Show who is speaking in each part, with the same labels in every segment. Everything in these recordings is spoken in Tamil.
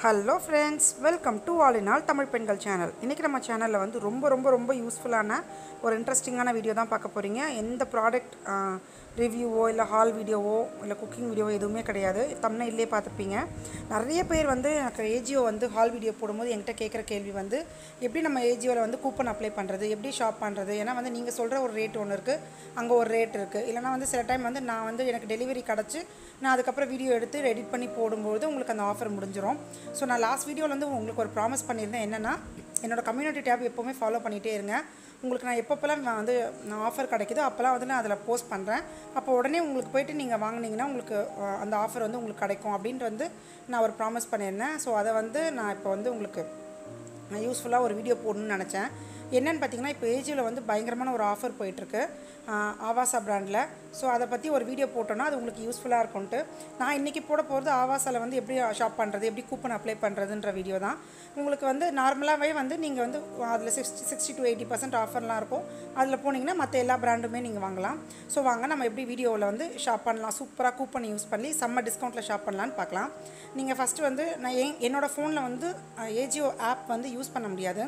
Speaker 1: Hello friends welcome to all in all Tamil பெண்கள் சேனல் இன்றைக்கி நம்ம சேனலில் வந்து ரொம்ப ரொம்ப ரொம்ப யூஸ்ஃபுல்லான ஒரு இன்ட்ரெஸ்டிங்கான வீடியோ தான் பார்க்க போகிறீங்க எந்த ப்ராடக்ட் ரிவ்யூவோ இல்லை ஹால் வீடியோவோ இல்லை குக்கிங் வீடியோவோ எதுவுமே கிடையாது. தமிழ்நிலே பார்த்துருப்பீங்க நிறைய பேர் வந்து எனக்கு ஏஜியோ வந்து ஹால் வீடியோ போடும்போது என்கிட்ட கேட்குற கேள்வி வந்து எப்படி நம்ம ஏஜியோவில் வந்து கூப்பன் அப்ளை பண்ணுறது எப்படி ஷாப் பண்ணுறது ஏன்னா வந்து நீங்கள் சொல்கிற ஒரு ரேட் ஒன்று இருக்குது அங்கே ஒரு ரேட் இருக்குது இல்லைனா வந்து சில டைம் வந்து நான் வந்து எனக்கு டெலிவரி கிடச்சி நான் அதுக்கப்புறம் வீடியோ எடுத்து எடிட் பண்ணி போடும்போது உங்களுக்கு அந்த ஆஃபர் முடிஞ்சிடும் ஸோ நான் லாஸ்ட் வீடியோவில் வந்து உங்களுக்கு ஒரு ப்ராமிஸ் பண்ணியிருந்தேன் என்னென்னா என்னோடய கம்யூனிட்டி டேப் எப்போவுமே ஃபாலோ பண்ணிகிட்டே இருங்க. உங்களுக்கு நான் எப்பப்போலாம் நான் வந்து நான் ஆஃபர் கிடைக்குதோ அப்போல்லாம் வந்து நான் அதில் போஸ்ட் பண்ணுறேன் அப்போ உடனே உங்களுக்கு போயிட்டு நீங்கள் வாங்கினீங்கன்னா உங்களுக்கு அந்த ஆஃபர் வந்து உங்களுக்கு கிடைக்கும் அப்படின்ட்டு வந்து நான் ஒரு ப்ராமிஸ் பண்ணியிருந்தேன். ஸோ அதை வந்து நான் இப்போ வந்து உங்களுக்கு நான் யூஸ்ஃபுல்லாக ஒரு வீடியோ போடணும்னு நினச்சேன். என்னென்னு பார்த்தீங்கன்னா இப்போ ஏஜியில் வந்து பயங்கரமான ஒரு ஆஃபர் போயிட்டுருக்கு. ஆவாசா பிராண்டில் ஸோ அதை பற்றி ஒரு வீடியோ போட்டோன்னா அது உங்களுக்கு யூஸ்ஃபுல்லாக இருக்கும்ன்ட்டு. நான் இன்றைக்கி போட போகிறது ஆவாசாவில் வந்து எப்படி ஷாப் பண்ணுறது எப்படி கூப்பன் அப்ளை பண்ணுறதுன்ற வீடியோ தான். உங்களுக்கு வந்து நார்மலாகவே வந்து நீங்கள் வந்து அதில் sixty sixty to eighty percent ஆஃபர்லாம் இருக்கும். அதில் போனீங்கன்னா மற்ற எல்லா பிராண்டுமே நீங்கள் வாங்கலாம். ஸோ வாங்க நம்ம எப்படி வீடியோவில் வந்து ஷாப் பண்ணலாம் சூப்பராக கூப்பன் யூஸ் பண்ணி செம்ம டிஸ்கவுண்ட்டில் ஷாப் பண்ணலான்னு பார்க்கலாம். நீங்கள் ஃபஸ்ட்டு வந்து நான் என்னோடய ஃபோனில் வந்து ஏஜியோ ஆப் வந்து யூஸ் பண்ண முடியாது.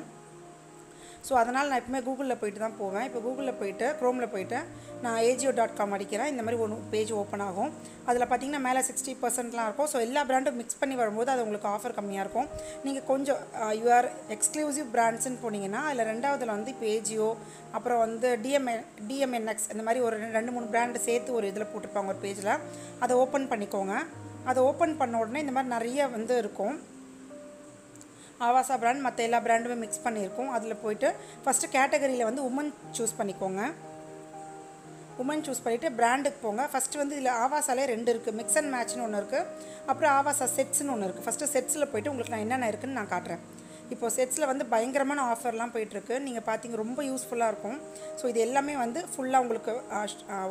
Speaker 1: ஸோ அதனால் நான் எப்பவுமே கூகுளில் போயிட்டு தான் போவேன். இப்போ கூகுளில் போயிட்டு க்ரோமில் போயிட்டு நான் ஏஜியோ டாட் காம் அடிக்கிறேன். இந்த மாதிரி ஒன்று பேஜ் ஓப்பன் ஆகும். அதில் பார்த்தீங்கன்னா மேலே சிக்ஸ்டி பர்சன்ட்லாம் இருக்கும். ஸோ எல்லா பிராண்டும் மிக்ஸ் பண்ணி வரும்போது அது உங்களுக்கு ஆஃபர் கம்மியாக இருக்கும். நீங்கள் கொஞ்சம் யூஆர் எக்ஸ்க்ளூசிவ் பிராண்ட்ஸ்னு போனீங்கன்னா அதில் ரெண்டாவதில் வந்து இப்போ ஏஜியோ அப்புறம் வந்து டிஎம்எ டிஎம்என்எக்ஸ் இந்த மாதிரி ஒரு ரெண்டு மூணு பிராண்டு சேர்த்து ஒரு இதில் போட்டிருப்பாங்க ஒரு பேஜில் அதை ஓப்பன் பண்ணிக்கோங்க. அதை ஓப்பன் பண்ண உடனே இந்த மாதிரி நிறைய வந்து இருக்கும். ஆவாசா பிராண்ட் மற்ற எல்லா பிராண்டுமே மிக்ஸ் பண்ணியிருக்கோம். அதில் போயிட்டு ஃபஸ்ட்டு கேட்டகரியில் வந்து உமன் சூஸ் பண்ணிக்கோங்க. உமன் சூஸ் பண்ணிவிட்டு பிராண்டுக்கு போங்க. ஃபஸ்ட்டு வந்து இதில் ஆவாசாலே ரெண்டு இருக்குது மிக்ஸ் அண்ட் மேட்ச்னு ஒன்று இருக்குது அப்புறம் ஆவாசா செட்ஸ்னு ஒன்று இருக்குது ஃபஸ்ட்டு செட்ஸில் போயிட்டு உங்களுக்கு நான் என்னென்ன இருக்குன்னு நான் காட்டுறேன். இப்போ செட்ஸில் வந்து பயங்கரமான ஆஃபர்லாம் போயிட்டுருக்கு நீங்கள் பார்த்தீங்க ரொம்ப யூஸ்ஃபுல்லாக இருக்கும். ஸோ இது எல்லாமே வந்து ஃபுல்லாக உங்களுக்கு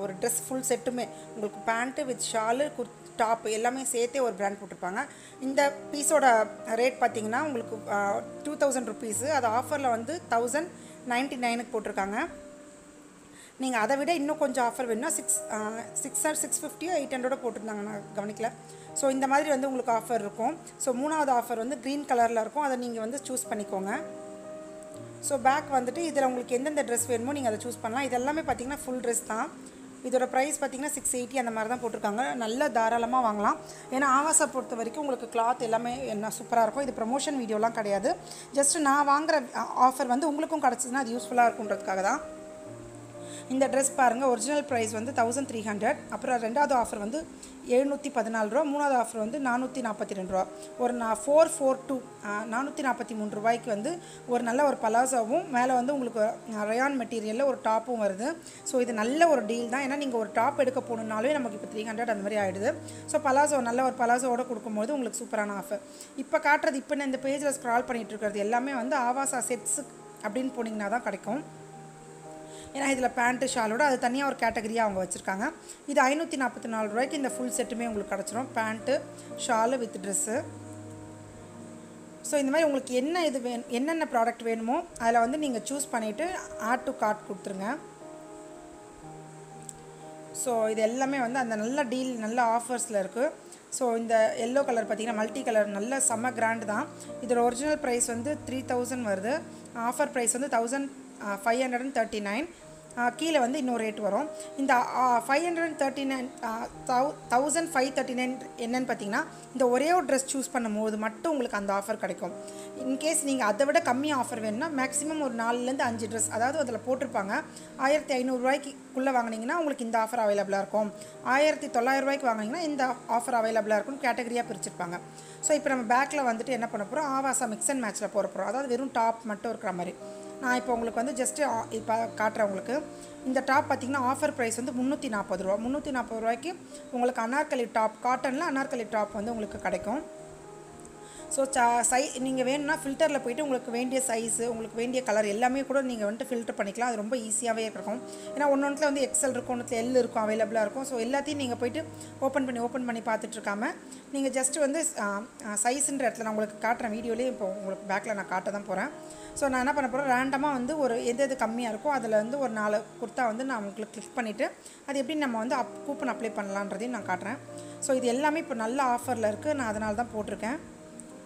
Speaker 1: ஒரு ட்ரெஸ் ஃபுல் செட்டுமே உங்களுக்கு pant with shawl kurta top எல்லாமே சேர்த்தே ஒரு பிராண்ட் போட்டிருப்பாங்க. இந்த பீஸோட ரேட் பார்த்தீங்கன்னா உங்களுக்கு டூ தௌசண்ட் ருபீஸு அது ஆஃபரில் வந்து தௌசண்ட் நைன்ட்டி நைனுக்கு போட்டிருக்காங்க. நீங்கள் அதை விட இன்னும் கொஞ்சம் ஆஃபர் வேணும்னா சிக்ஸ் சிக்ஸ் சிக்ஸ் ஃபிஃப்டியோ எயிட் ஹண்ட்ரடோ போட்டிருந்தாங்க நான் கவனிக்கல. ஸோ இந்த மாதிரி வந்து உங்களுக்கு ஆஃபர் இருக்கும். ஸோ மூணாவது ஆஃபர் வந்து க்ரீன் கலரில் இருக்கும். அதை நீங்கள் வந்து சூஸ் பண்ணிக்கோங்க. ஸோ பேக் வந்துட்டு இதில் உங்களுக்கு எந்தெந்த ட்ரெஸ் வேணுமோ நீங்கள் அதை சூஸ் பண்ணலாம். இது எல்லாமே பார்த்தீங்கன்னா ஃபுல் ட்ரெஸ் தான். இதோட ப்ரைஸ் பார்த்திங்கன்னா சிக்ஸ் எயிட்டி அந்த மாதிரி தான் போட்டிருக்காங்க. நல்லா தாராளமாக வாங்கலாம். ஏன்னா ஆவாசா பொறுத்த வரைக்கும் உங்களுக்கு கிளாத் எல்லாமே என்ன சூப்பராக இருக்கும். இது ப்ரமோஷன் வீடியோலாம் கிடையாது. ஜஸ்ட் நான் வாங்குகிற ஆஃபர் வந்து உங்களுக்கும் கிடச்சிதுன்னா அது யூஸ்ஃபுல்லாக இருக்குன்றதுக்காக தான் இந்த ட்ரெஸ் பாருங்கள் ஒரிஜினல் ப்ரைஸ் வந்து தௌசண்ட் த்ரீ ஹண்ட்ரட் அப்புறம் ரெண்டாவது ஆஃபர் வந்து எழுநூற்றி பதினாலு ரூபா மூணாவது ஆஃபர் வந்து நானூற்றி நாற்பத்தி ரெண்டு ரூபா. ஒரு நான் ஃபோர் ஃபோர் டூ நானூற்றி நாற்பத்தி மூணு ரூபாய்க்கு வந்து ஒரு நல்ல ஒரு பலாசாவும் மேலே வந்து உங்களுக்கு ரயான் மெட்டீரியலில் ஒரு டாப்பும் வருது. ஸோ இது நல்ல ஒரு டீல் தான். ஏன்னா நீங்கள் ஒரு டாப் எடுக்க போகணுன்னாலே நமக்கு இப்போ த்ரீ ஹண்ட்ரட் அந்த மாதிரி ஆகிடுது ஸோ பலாசோ நல்ல ஒரு பலாசோவோட கொடுக்கும்போது உங்களுக்கு சூப்பரான ஆஃபர் இப்போ காட்டுறது இப்போ நான் இந்த பேஜில் ஸ்க்ரால் பண்ணிகிட்டு இருக்கிறது எல்லாமே வந்து ஆவாசா செட்ஸ் அப்படின்னு போனீங்கன்னா தான் கிடைக்கும். ஏன்னா இதில் பேண்ட்டு ஷாலோட அது தனியாக ஒரு கேட்டகரியாக அவங்க வச்சுருக்காங்க. இது ஐநூற்றி நாற்பத்தி நாலு ரூபாய்க்கு இந்த ஃபுல் செட்டுமே உங்களுக்கு கிடச்சிரும். Pant shawl with dress so இந்த மாதிரி உங்களுக்கு என்ன இது வேணும் என்னென்ன ப்ராடக்ட் வேணுமோ அதில் வந்து நீங்கள் சூஸ் பண்ணிவிட்டு ஆட் டு கார்ட் கொடுத்துருங்க. ஸோ இது எல்லாமே வந்து அந்த நல்ல டீல் நல்ல ஆஃபர்ஸில் இருக்குது ஸோ இந்த எல்லோ கலர் பார்த்தீங்கன்னா மல்டி கலர் நல்ல செம்ம கிராண்டு தான். இதோட ஒரிஜினல் ப்ரைஸ் வந்து த்ரீ தௌசண்ட் வருது. ஆஃபர் ப்ரைஸ் வந்து thousand five hundred and thirty nine கீழே வந்து இன்னொரு ரேட் வரும். இந்த five hundred thirty nine thousand five thirty nine என்னன்னு பார்த்தீங்கன்னா இந்த ஒரே ஒரு ட்ரெஸ் சூஸ் பண்ணும்போது மட்டும் உங்களுக்கு அந்த ஆஃபர் கிடைக்கும். இன்கேஸ் நீங்கள் அதை விட கம்மி ஆஃபர் வேணும்னா மேக்ஸிமம் ஒரு நாலுலேருந்து அஞ்சு ட்ரெஸ் அதாவது அதில் போட்டிருப்பாங்க. ஆயிரத்தி ஐநூறுரூவாய்க்குள்ளே வாங்கினீங்கன்னா உங்களுக்கு இந்த ஆஃபர் அவைலபிளாக இருக்கும். ஆயிரத்தி தொள்ளாயிரம் ரூபாய்க்கு வாங்கினீங்கன்னா இந்த ஆஃபர் அவைலபிளாக இருக்கும் கேட்டகரியாக பிரிச்சிருப்பாங்க. ஸோ இப்போ நம்ம பேக்கில் வந்துட்டு என்ன பண்ண போகிறோம் ஆவாசா மிக்ஸ் அண்ட் மேட்ச்சில் போகிற போகிறோம் அதாவது வெறும் டாப் மட்டும் இருக்கிற மாதிரி. நான் இப்போ உங்களுக்கு வந்து ஜஸ்ட்டு இப்போ காட்டுறேன் உங்களுக்கு. இந்த டாப் பார்த்தீங்கன்னா ஆஃபர் ப்ரைஸ் வந்து முந்நூற்றி நாற்பது ரூபா. முந்நூற்றி நாற்பது ரூபாய்க்கு உங்களுக்கு அனார்கலி டாப் காட்டனில் அனார்கலி டாப் வந்து உங்களுக்கு கிடைக்கும். ஸோ சா சை நீங்கள் வேணும்னா ஃபில்டரில் போயிட்டு உங்களுக்கு வேண்டிய சைஸு உங்களுக்கு வேண்டிய கலர் எல்லாமே கூட நீங்கள் வந்துட்டு ஃபில்டர் பண்ணிக்கலாம். அது ரொம்ப ஈஸியாகவே இருக்கும். ஏன்னா ஒன்று ஒன்றில் வந்து எக்ஸல் இருக்கும் ஒன்றுல எல் இருக்கும் அவைலபிளாக இருக்கும். ஸோ எல்லாத்தையும் நீங்கள் போயிட்டு ஓப்பன் பண்ணி ஓப்பன் பண்ணி பார்த்துட்ருக்காமல் நீங்கள் ஜஸ்ட்டு வந்து சைஸுன்ற இடத்துல நான் உங்களுக்கு காட்டுறேன் வீடியோலேயே இப்போ உங்களுக்கு பேக்கில் நான் காட்ட தான் போகிறேன் ஸோ நான் என்ன பண்ண போகிறேன் ரேண்டமாக வந்து ஒரு எது எது கம்மியாக இருக்கோ அதில் வந்து ஒரு நாலு குர்த்தா வந்து நான் உங்களுக்கு கிளிக் பண்ணிவிட்டு அது எப்படி நம்ம வந்து அப் கூப்பன் அப்ளை பண்ணலான்றதையும் நான் காட்டுறேன். ஸோ இது எல்லாமே இப்போ நல்ல ஆஃபரில் இருக்குது நான் அதனால தான் போட்டிருக்கேன்.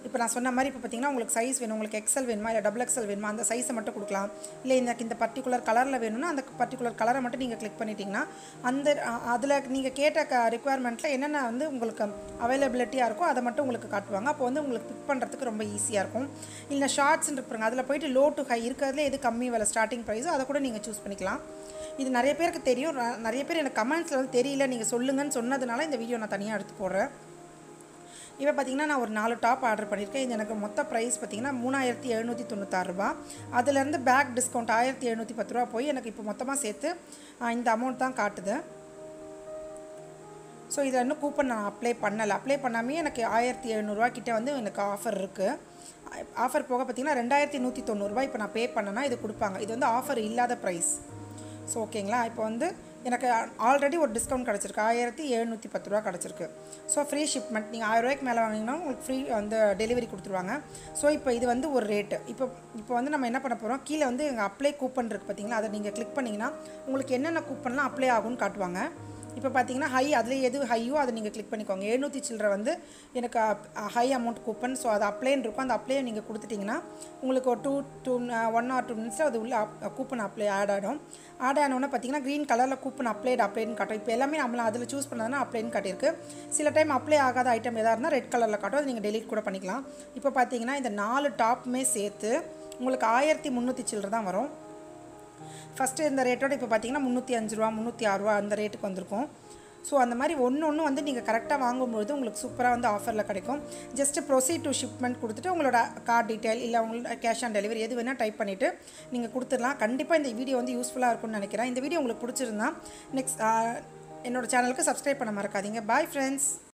Speaker 1: இப்போ நான் சொன்ன மாதிரி இப்போ பார்த்தீங்கன்னா உங்களுக்கு சைஸ் வேணும் உங்களுக்கு எக்ஸல் வேணுமா இல்லை டபுள் எக்ஸல் வேணுமா அந்த சைஸை மட்டும் கொடுக்கலாம். இல்லை இந்த இந்த பர்டிகுலர் கலரில் வேணும்னா அந்த பர்டிகுலர் கலரை மட்டும் நீங்கள் கிளிக் பண்ணிட்டீங்கன்னா அந்த அதில் நீங்கள் கேட்ட க ரிக்குவயர்மெண்ட்டில் என்னென்ன வந்து உங்களுக்கு அவைலபிலிட்டியாக இருக்கோ அதை மட்டும் உங்களுக்கு காட்டுவாங்க. அப்போ வந்து உங்களுக்கு பிக் பண்ணுறதுக்கு ரொம்ப ஈஸியாக இருக்கும். இல்லை ஷார்ட்ஸ்ன்னு இருப்பாங்க அதில் போயிட்டு லோ டு ஹை இருக்கிறதுல எது கம்மி விலை ஸ்டார்டிங் ப்ரைஸோ அதை கூட நீங்கள் சூஸ் பண்ணிக்கலாம். இது நிறைய பேருக்கு தெரியும். நிறைய பேர் எனக்கு கமெண்ட்ஸில் வந்து தெரியல நீங்கள் சொல்லுங்கன்னு சொன்னதுனால இந்த வீடியோ நான் தனியாக எடுத்து போடுறேன். இப்போ பார்த்திங்கன்னா நான் ஒரு நாலு டாப் ஆர்டர் பண்ணியிருக்கேன். இது எனக்கு மொத்த ப்ரைஸ் பார்த்தீங்கன்னா மூணாயிரத்தி எழுநூற்றி தொண்ணூத்தாறு ரூபா. அதுலேருந்து பேக் டிஸ்கவுண்ட் ஆயிரத்தி எழுநூற்றி பத்து ரூபா போய் எனக்கு இப்போ மொத்தமாக சேர்த்து இந்த அமௌண்ட் தான் காட்டுது. ஸோ இதில் இன்னும் கூப்பன் நான் அப்ளை பண்ணலை. அப்ளை பண்ணாமே எனக்கு ஆயிரத்தி எழுநூறுவா கிட்டே வந்து எனக்கு ஆஃபர் இருக்குது ஆஃபர் போக பார்த்தீங்கன்னா ரெண்டாயிரத்தி நூற்றி தொண்ணூறுரூவா இப்போ நான் பே பண்ணேன்னா இது கொடுப்பாங்க. இது வந்து ஆஃபர் இல்லாத ப்ரைஸ் ஸோ ஓகேங்களா இப்போ வந்து எனக்கு ஆல்ரெடி ஒரு டிஸ்கவுண்ட் கிடச்சிருக்கு. ஆயிரத்தி எழுநூற்றி பத்து ரூபா கிடச்சிருக்கு. ஸோ ஃப்ரீ ஷிப்மெண்ட் நீங்கள் ஆயிரரூவாய்க்கு மேலே வாங்கினீங்கன்னா உங்களுக்கு ஃப்ரீ வந்து டெலிவரி கொடுத்துருவாங்க. ஸோ இப்போ இது வந்து ஒரு ரேட்டு இப்போ இப்போ வந்து நம்ம என்ன பண்ண போகிறோம் கீழே வந்து எங்கள் அப்ளை கூப்பன் இருக்குது பார்த்தீங்களா அதை நீங்கள் கிளிக் பண்ணிங்கன்னா உங்களுக்கு என்னென்ன கூப்பன்லாம் அப்ளை ஆகும்னு காட்டுவாங்க. இப்போ பார்த்தீங்கன்னா ஹை அதில் எது ஹையோ அதை நீங்கள் கிளிக் பண்ணிக்கோங்க. எழுநூற்றி சில்லரை வந்து எனக்கு ஹை அமௌண்ட் கூப்பன் ஸோ அது அப்ளைன்னு இருக்கும். அந்த அப்ளையை நீங்கள் கொடுத்துட்டிங்கன்னா உங்களுக்கு ஒரு two two one or two மினிட்ஸில் அது உள்ள கூப்பன் அப்ளை ஆட் ஆகிடும் ஆட் ஆனோடனே பார்த்தீங்கன்னா க்ரீன் கலரில் கூப்பன் அப்ளைடு அப்ளைன்னு காட்டும். இப்போ எல்லாமே நம்மள அதில் சூஸ் பண்ணதுனா அப்ளைன்னு காட்டியிருக்கு. சில டைம் அப்ளை ஆகாத ஐட்டம் எதாக இருந்தால் ரெட் கலரில் காட்டும். அதை நீங்கள் டெலிட் கூட பண்ணிக்கலாம். இப்போ பார்த்தீங்கன்னா இந்த நாலு டாப்புமே சேர்த்து உங்களுக்கு ஆயிரத்தி முந்நூற்றி சில்லரை தான் வரும். ஃபஸ்ட்டு இந்த ரேட்டோட இப்போ பார்த்தீங்கன்னா முந்நூற்றி அஞ்சு ரூபா முந்நூற்றி ஆறுரூவா அந்த ரேட்டுக்கு வந்திருக்கும். ஸோ அந்த மாதிரி ஒன்று ஒன்று வந்து நீங்கள் கரெக்டாக வாங்கும்பொழுது உங்களுக்கு சூப்பராக வந்து ஆஃபரில் கிடைக்கும். ஜஸ்ட் ப்ரொசீட் டு ஷிப்மெண்ட் கொடுத்துட்டு உங்களோட கார்டு டீட்டெயில் இல்லை உங்களோட கேஷ் ஆன் டெலிவரி எது வேணால் டைப் பண்ணிவிட்டு நீங்கள் கொடுத்துடலாம். கண்டிப்பாக இந்த வீடியோ வந்து யூஸ்ஃபுல்லாக இருக்கும்னு நினைக்கிறேன். இந்த வீடியோ உங்களுக்கு பிடிச்சிருந்தா நெக்ஸ்ட் என்னோட சேனலுக்கு சப்ஸ்கிரைப் பண்ண மறக்காதீங்க. Bye friends